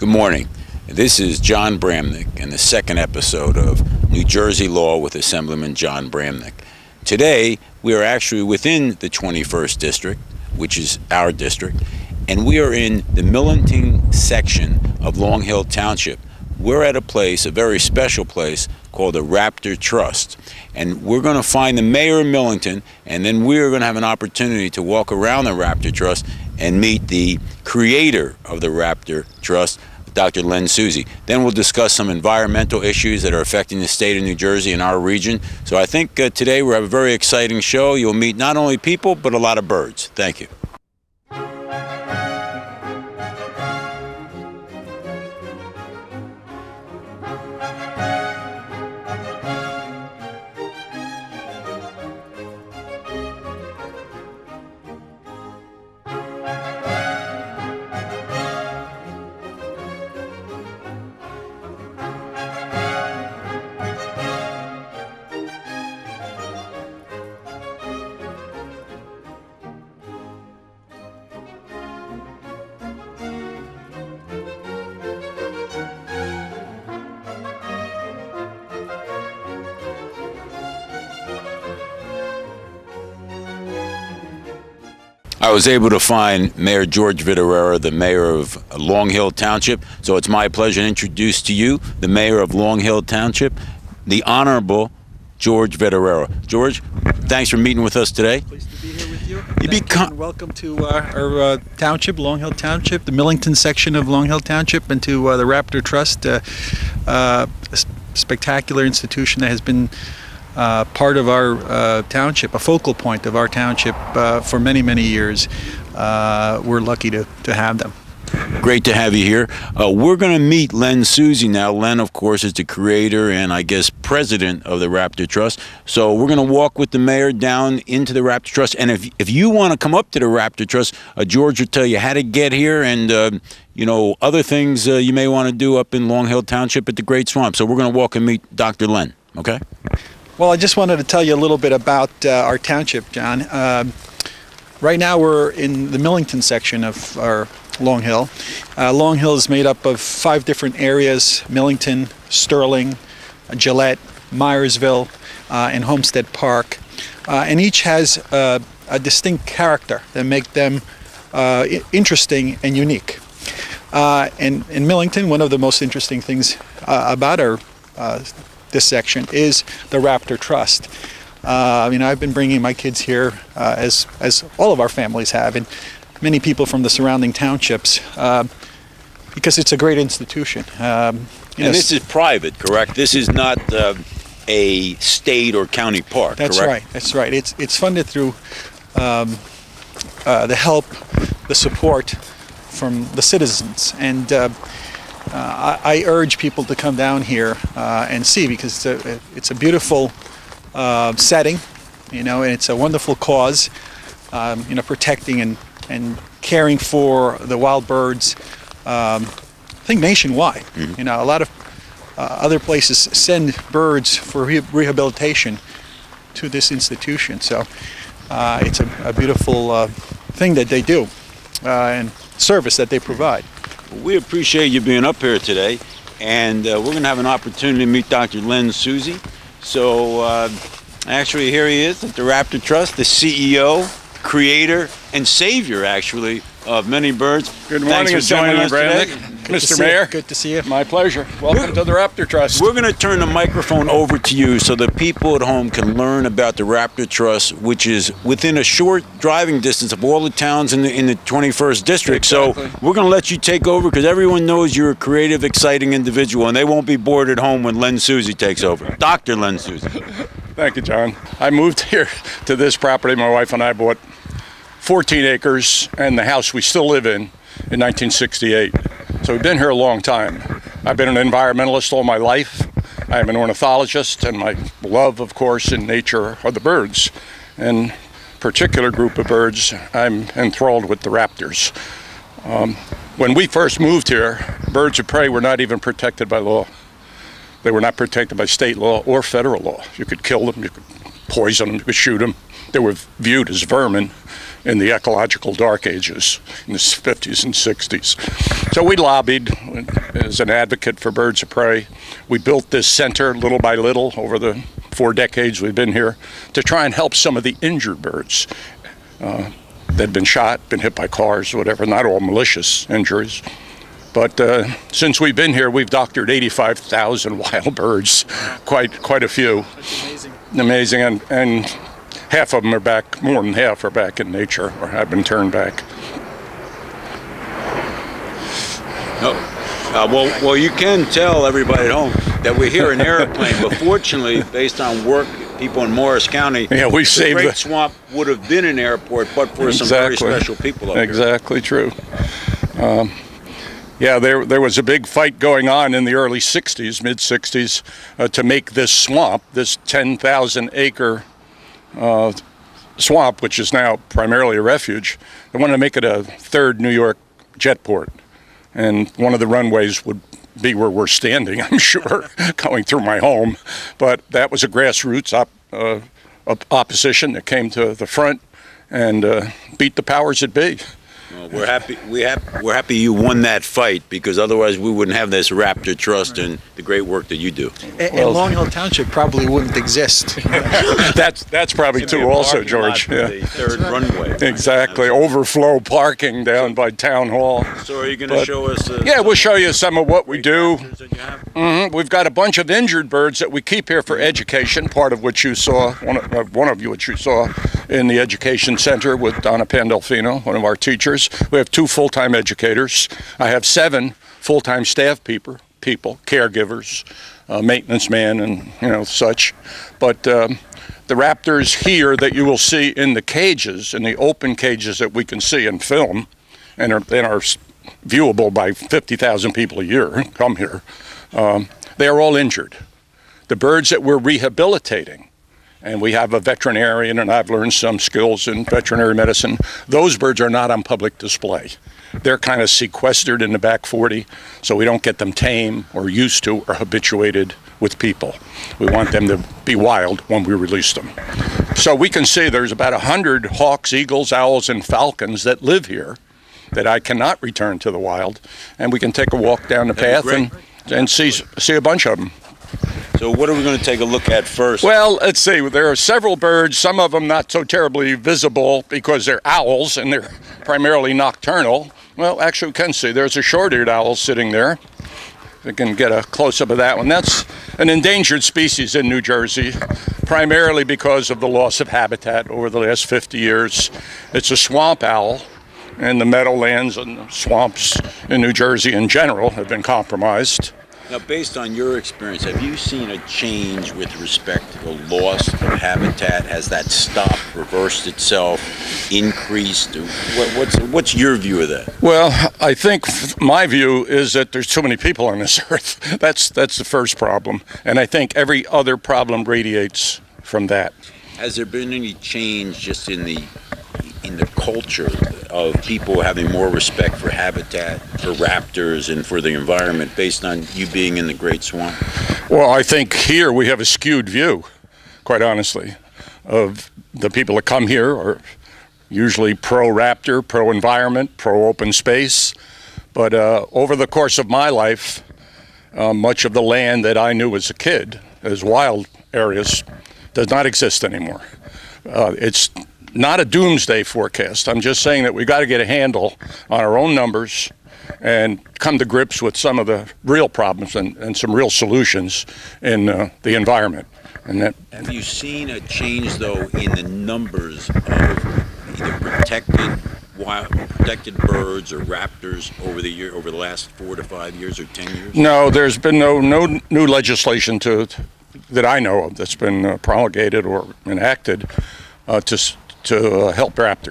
Good morning. This is Jon Bramnick and the second episode of New Jersey Law with Assemblyman Jon Bramnick. Today, we are actually within the 21st District, which is our district, and we are in the Millington section of Long Hill Township. We're at a place, a very special place, called the Raptor Trust. And we're going to find the mayor of Millington, and then we're going to have an opportunity to walk around the Raptor Trust and meet the creator of the Raptor Trust, Dr. Len Soucy. Then we'll discuss some environmental issues that are affecting the state of New Jersey and our region. So I think uh, today we have a very exciting show. You'll meet not only people, but a lot of birds. Thank you. I was able to find Mayor George Vitureira, the mayor of Long Hill Township. So it's my pleasure to introduce to you the mayor of Long Hill Township, the Honorable George Vitureira. George, thanks for meeting with us today. Pleased to be here with you. You Thank become- and welcome to uh, our uh, township, Long Hill Township, the Millington section of Long Hill Township, and to uh, the Raptor Trust, uh, uh, a spectacular institution that has been uh, part of our uh, township, a focal point of our township uh, for many, many years. Uh, we're lucky to, to have them. Great to have you here. Uh, we're going to meet Len Soucy now. Len, of course, is the creator and I guess president of the Raptor Trust. So we're going to walk with the mayor down into the Raptor Trust. And if if you want to come up to the Raptor Trust, George will tell you how to get here and you know other things you may want to do up in Long Hill Township at the Great Swamp. So we're going to walk and meet Dr. Len. Okay. Well, I just wanted to tell you a little bit about uh, our township, Jon. Um, right now, we're in the Millington section of our Long Hill. Uh, Long Hill is made up of five different areas Millington, Stirling, uh, Gillette, Meyersville, uh, and Homestead Park. Uh, and each has uh, a distinct character that make them uh, interesting and unique. Uh, and in Millington, one of the most interesting things uh, about our uh, this section is the Raptor Trust. Uh, I mean, I've been bringing my kids here uh, as as all of our families have, and many people from the surrounding townships uh, because it's a great institution. Um, you know, And this is private, correct? This is not uh, a state or county park, That's correct? right. That's right. It's it's funded through um, uh, the help, the support from the citizens, and uh, I, I urge people to come down here uh, and see because it's a it's a beautiful uh, setting, you know, and it's a wonderful cause, um, you know, protecting and and caring for the wild birds. Um, I think nationwide, you know, a lot of uh, other places send birds for re- rehabilitation to this institution. So uh, it's a, a beautiful uh, thing that they do uh, and service that they provide. We appreciate you being up here today, and uh, we're going to have an opportunity to meet Dr. Len Soucy. So, uh, actually, here he is at the Raptor Trust, the CEO, creator, and savior, actually, of many birds. Good morning, Thanks for joining us today. Bramnick. Good Mr. see you. Mayor, Good to see you. my pleasure. Welcome to the Raptor Trust. We're going to turn the microphone over to you so that people at home can learn about the Raptor Trust, which is within a short driving distance of all the towns in the, in the 21st district. Exactly. So we're going to let you take over because everyone knows you're a creative, exciting individual, and they won't be bored at home when Len Soucy takes over. Dr. Len Soucy. Thank you, Jon. I moved here to this property. My wife and I bought 14 acres and the house we still live in in 1968. So we've been here a long time. I've been an environmentalist all my life. I am an ornithologist, and my love, of course, in nature are the birds. And particular group of birds, I'm enthralled with the raptors. Um, when we first moved here, birds of prey were not even protected by law. They were not protected by state law or federal law. You could kill them, you could poison them, you could shoot them. They were viewed as vermin, in the ecological dark ages in the 50s and 60s. So we lobbied as an advocate for birds of prey. We built this center little by little over the four decades we've been here to try and help some of the injured birds uh, that had been shot, been hit by cars, whatever, not all malicious injuries. But uh, since we've been here, we've doctored 85,000 wild birds, quite quite a few. amazing. Amazing, and, and half of them are back, more than half are back in nature or have been turned back. No. Uh, well, well, you can tell everybody at home that we hear an airplane, but fortunately, based on work, people in Morris County, Yeah, we the saved Great the- Swamp would have been an airport, but for some very special people up here. Exactly true. Um, yeah, there there was a big fight going on in the early '60s, mid '60s, uh, to make this swamp, this 10,000 acre uh, swamp, which is now primarily a refuge. They wanted to make it a third New York jetport, and one of the runways would be where we're standing, I'm sure, going through my home. But that was a grassroots op, uh, op- opposition that came to the front and uh, beat the powers that be. Well, we're happy. We have. We're happy you won that fight because otherwise we wouldn't have this Raptor Trust and the great work that you do. And, Well- and Long Hill Township probably wouldn't exist. That's that's probably true, also, George. Yeah. The third runway. Exactly, overflow parking down by town hall. So are you going to show us? Uh, Yeah, we'll show you some of what we do. raptors that you have? Mhm. We've got a bunch of injured birds that we keep here for education, part of which you saw, one of, uh, one of you which you saw in the education center with Donna Pandolfino, one of our teachers. We have two full-time educators. I have seven full-time staff people, people caregivers, uh, maintenance man, and you know such. But um, the raptors here that you will see in the cages, in the open cages that we can see and film, and are, and are viewable by 50,000 people a year come here, um, they are all injured. The birds that we're rehabilitating, and we have a veterinarian, and I've learned some skills in veterinary medicine, those birds are not on public display. They're kind of sequestered in the back 40, so we don't get them tame or used to or habituated with people. We want them to be wild when we release them. So we can see there's about 100 hawks, eagles, owls, and falcons that live here that I cannot return to the wild, and we can take a walk down the path and, and see see a bunch of them. So what are we going to take a look at first? Well, let's see. There are several birds. Some of them not so terribly visible because they're owls and they're primarily nocturnal. Well, actually, we can see there's a short-eared owl sitting there. We can get a close-up of that one. That's an endangered species in New Jersey, primarily because of the loss of habitat over the last 50 years. It's a swamp owl, and the meadowlands and the swamps in New Jersey in general have been compromised. Now, based on your experience, have you seen a change with respect to the loss of habitat? Has that stopped, reversed itself, increased? What, what's what's your view of that? Well, I think f- my view is that there's too many people on this earth. That's that's the first problem, and I think every other problem radiates from that. Has there been any change just in the in the culture of people having more respect for habitat, for raptors, and for the environment based on you being in the Great Swamp? Well, I think here we have a skewed view, quite honestly, of the people that come here are usually pro raptor, pro environment, pro open space. But uh, over the course of my life, uh, much of the land that I knew as a kid as wild areas does not exist anymore. Uh, it's not a doomsday forecast. I'm just saying that we've got to get a handle on our own numbers and come to grips with some of the real problems and, and some real solutions in uh, the environment. And that Have you seen a change though in the numbers of either protected wild protected birds or raptors over the year over the last four to five years or ten years? no, there's been no no new legislation to that I know of that's been uh, promulgated or enacted uh, to to uh, help raptors.